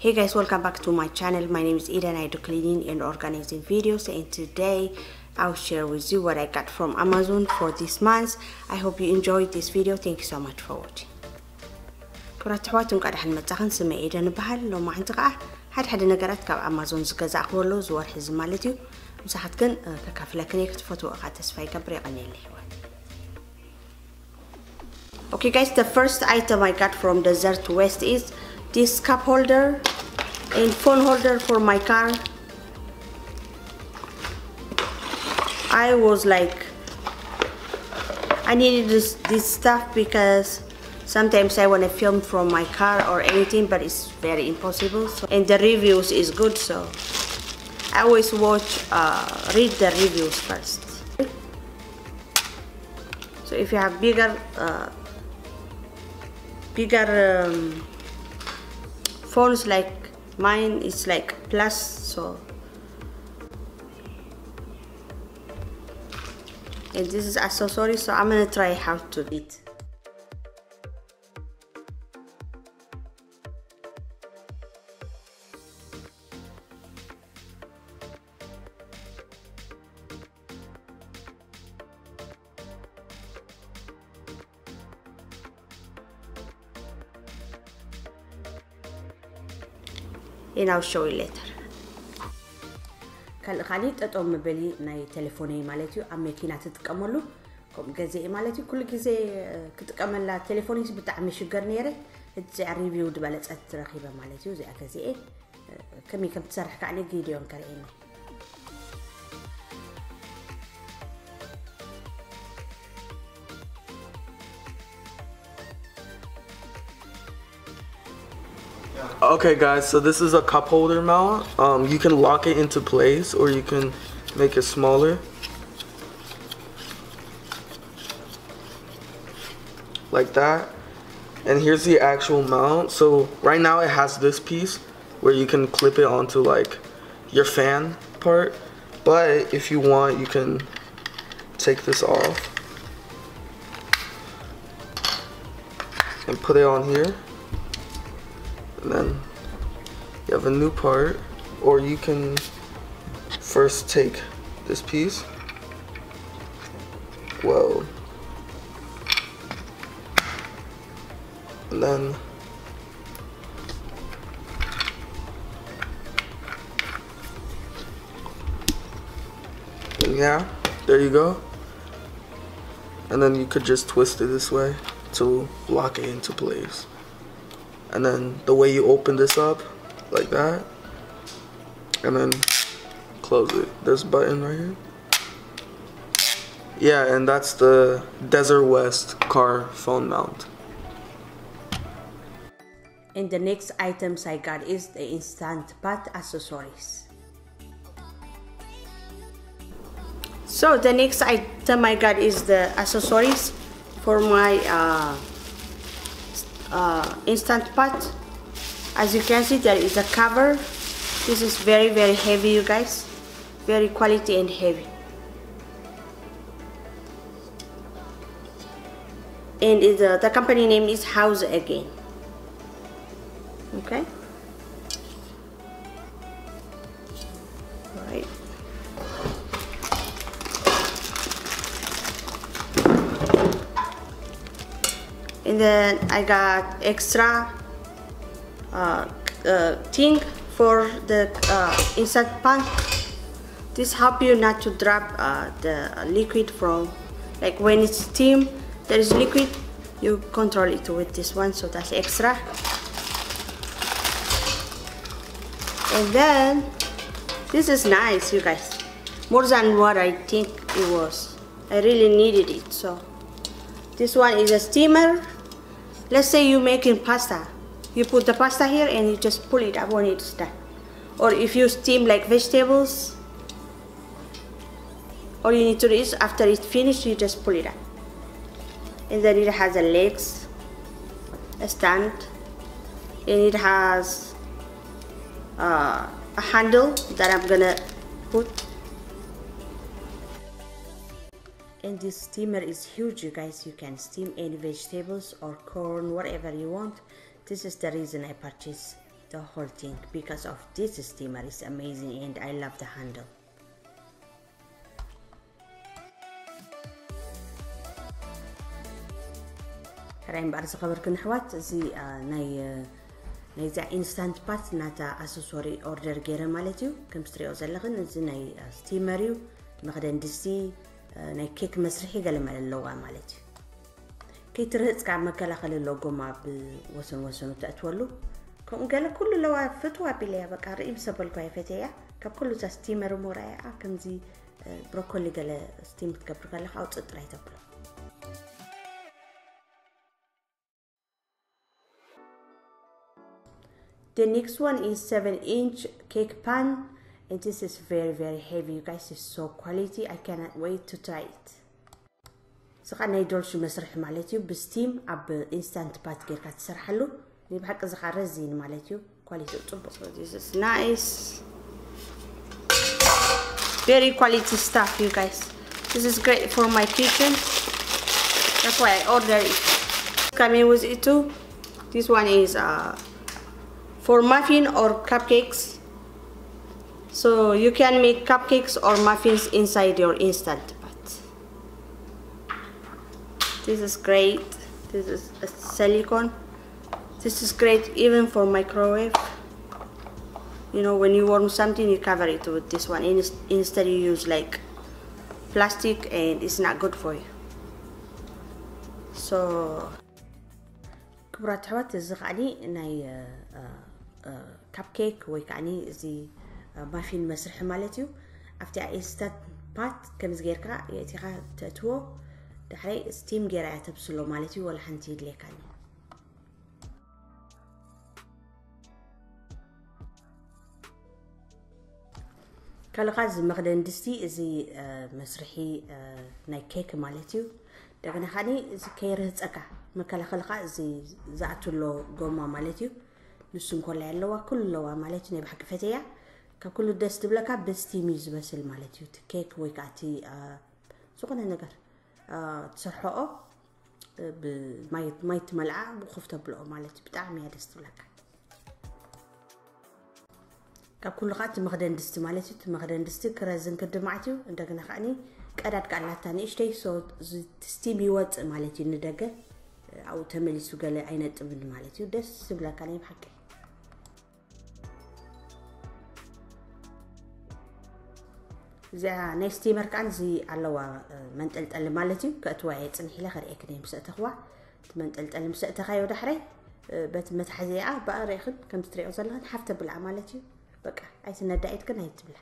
hey guys welcome back to my channel. My name is Ida, and I do cleaning and organizing videos and today I'll share with you what I got from Amazon for this month. I hope you enjoyed this video. Thank you so much for watching. كبرى تحواتهم قاعد حن متاخن سمي إيدان بحال لو ما حنت قاع حد حد نقرات كاب أمازون زكزا خولو زوار حز مالتيو مساحت كن ككافلة كني كتفوتو أقا تسفاي كبري قني Okay guys, the first item I got from Desert West is this cup holder and phone holder for my car. I was like, I needed this, this stuff because sometimes I want to film from my car or anything, but it's very impossible. So, and the reviews is good, so I always watch, uh, read the reviews first. So if you have bigger, uh, bigger um, phones like mine, is like plus, so. And this is accessory, so I'm gonna try how to read. and I'll show you later. ካልእ ካሊእ ጠጠው መበሊ ናይ ቴሌፎነይ ማለት እዩ ኣብ መኪና ትጥቀመሉ ከምኡ ገዚአ ማለት እዩ ኩሉ ግዜ ክጥቀመላ ቴሌፎነይ ብጣዕሚ ሽገር ነይረ እዚኣ ሪቪው ድበለፀት ረኺበ ማለት እዩ እዚኣ ገዚአ ከመይ ከም ትሰርሕ ከዓ Okay guys, so this is a cup holder mount. Um, you can lock it into place or you can make it smaller. Like that. And here's the actual mount. So right now it has this piece where you can clip it onto like your fan part. But if you want, you can take this off and put it on here and then you have a new part or you can first take this piece. Whoa and then and yeah there you go. And then you could just twist it this way to lock it into place and then the way you open this up like that. And then close it. This button right here. Yeah and that's the desert west car phone mount. And the next items I got is the instant pot accessories. So the next item I got is the accessories for my uh, uh, instant pot. As you can see there is a cover. This is very very heavy you guys. Very quality and heavy. And it, uh, the company name is house again. Okay and then I got extra uh, uh, thing for the uh, inside pan. This help you not to drop uh, the liquid from, like when it's steam, there is liquid, you control it with this one, so that's extra. And then, this is nice, you guys. More than what I think it was. I really needed it, so. This one is a steamer let's say you're making pasta. You put the pasta here and you just pull it up when it's done. Or if you steam like vegetables all you need to do is after it's finished you just pull it up. And then it has a legs a stand and it has uh, a handle that I'm gonna put and this steamer is huge you guys you can steam any vegetables or corn whatever you want this is the reason I purchased the whole thing because of this steamer is amazing and I love the handle ሕራይ እምበኣር ዝኸበርክን ኣሕዋት እዚ ናይ ናይዛ ኢንስታንት ፓት ናታ ኣሰሶሪ ኦርደር ገይረ ማለት እዩ ከም ትሪኦ ዘለኽን እዚ ናይ ስቲመር እዩ መኽደን ድስቲ ናይ ኬክ መስርሒ ገለመለ ኣለዋ ማለት እዩ። ከይትርህፅ ከዓ መከላኸሊ ኣሎ ብወሰን ወሰኑ ተእትወሉ ከምኡ ገለ ኩሉ ኣለዋ ፍትዋ ኣቢለያ በቃ ርኢ ምሰበልኳ ይፈትያ ካብ ኩሉ እዛ ስቲመር እሞ ራእያ ከምዚ ብሮኮሊ ገለ ስቲም ክትገብር ከለካ ኣውፅእ ጥራይ ተብሎ። The next one is 7 inch cake pan and this is very very heavy you guys it's so quality I cannot wait to try it ስኻ ናይ ዶልሽ መስርሒ ማለት እዩ ብስቲም ኣብ ኢንስታንት ፓት ጌርካ ትሰርሐሉ ናይ ብሓቂ ዝኻ ረዚን ማለት እዩ ኳሊቲኡ ፅቡቅ this is nice very quality stuff you guys this is great for my kitchen that's why I ordered it coming with it too this one is uh, for muffin or cupcakes So you can make cupcakes or muffins inside your instant pot. This is great. This is a silicone. This is great even for microwave. You know, when you warm something, you cover it with this one. Instead, you use like plastic and it's not good for you. So كبرات حوات الزغ علي ناي كاب كيك ويك زي ማፊን መስርሒ ማለት እዩ ኣብቲ ኢንስታንት ፓት ከምዚ ጌርካ የእቲኻ ተእትዎ ድሕረይ ስቲም ጌራ እያ ተብስሎ ማለት እዩ ወላ ሓንቲ ይድልየካኒ ካልኻ እዚ መክደን ድስቲ እዚ መስርሒ ናይ ኬክ ማለት እዩ እንደገና ካኒ እዚ ከይርህፀካ መከላኸልካ እዚ ዝኣትሎ ጎማ ማለት እዩ ንሱ እንኮላ ኣለዋ ኩሉ ኣለዋ ማለት እዩ ናይ ባሕቂ ፈተያ ካብ ኩሉ ደስ ትብለካ በስቲም እዩ ዝበስል ማለት እዩ እቲ ኬክ ወይ ከዓ እቲ ዝኾነ ነገር ትሰርሐኦ ብማይ ትመልዓ ብኹፍ ተብልኦ ማለት እዩ ብጣዕሚ እያ ደስ ትብለካ ካብ ኩሉ ከዓ እቲ መክደን ድስቲ ማለት እዩ እቲ መክደን ድስቲ ክረዝን ክድማዕት እዩ እንደገና ከዓኒ ቀዳድ ቃላታ ንእሽተይ ስቲም ይወፅእ ማለት እዩ ንደገ ኣብኡ ተመሊሱ ገለ ኣይነጥብን ማለት እዩ ደስ ዝብለካ ናይ ብሓቂ እዚኣ ናይ ስቲመር ከዓ እዚ ኣለዋ መንጠልጠሊ ማለት እዩ ከእትዋ እየ ፅንሒ ኢለ ከርእየክ ናይ ምስ እተኽዋ እቲ መንጠልጠሊ ምስ እተኻዮ ዳሕረይ በቲ መትሓዚኣ በኣርእኽን ከምቲ ትሪኦ ዘለኽን ሓፍ ተብልዓ ማለት እዩ በቃ ኣይትነዳኢትክን ኣይትብላ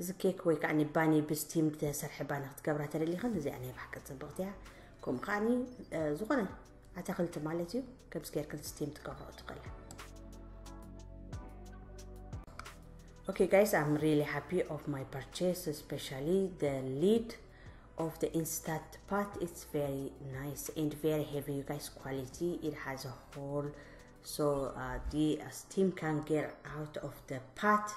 እዚ ኬክ ወይ ከዓ ባኒ ብስቲም ዝተሰርሐ ባኒ ክትገብራ ተደሊኽን እዚኣ ናይ ባሕቂ ፅብቕቲ እያ ከምኡ ከዓኒ ዝኾነ ኣታክልቲ ማለት እዩ ከምዚ ጌርክን ስቲም ትገብርኦ ትኽእል Okay guys, I'm really happy of my purchase, especially the lid of the instant pot. It's very nice and very heavy, you guys. Quality. It has a hole, so uh, the uh, steam can get out of the pot.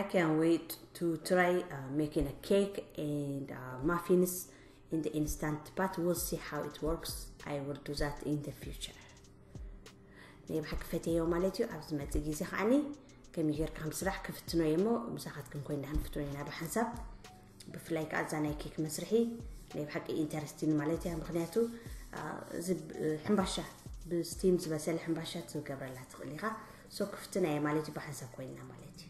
I can't wait to try uh, making a cake and uh, muffins in the instant but we'll see how it works. I will do that in the future. نيب فتي يوم عليتي أبز ما تجي زخاني كم يجير كم سرح كفتنو يمو مساحتكم كوين نحن فتنوينا بحنسب بفلايك أزانا كيك مسرحي. نيب حق إنترستين مالتيو هم آه زب حنباشا بستيم زبسال حنباشا تزو قبر الله تقليها سو كفتنا يا مالتيو بحنسب كويننا مالتيو.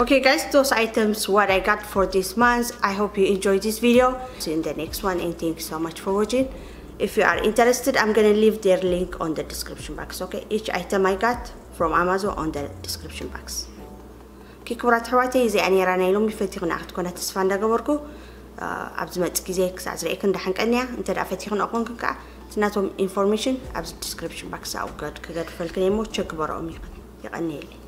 okay guys those items what i got for this month. I hope you enjoyed this video. See you in the next one and thanks so much for watching. If you are interested i'm gonna leave their link on the description box okay? Each item i got from amazon on the description box. كي كبرات حواتي زي أني رانا يلوم يفتيقن أختكونا تسفان دا قبركو أبز ما تسكيزي كساعز رأيكن دا أنيا انت دا فتيقن أقون كنكا تناتهم information أبز description box أو قد كغد فالكنيمو تشكبر أمي يقنيلي